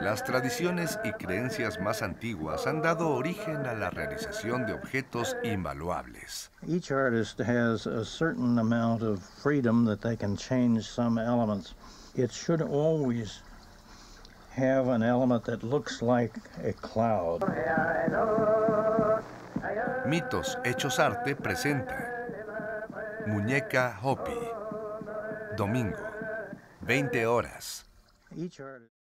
Las tradiciones y creencias más antiguas han dado origen a la realización de objetos invaluables. Each artist has a certain amount of freedom that they can change some elements. It should always have an element that looks like a cloud. Mitos Hechos Arte presenta Muñeca Hopi. Domingo, 20 horas.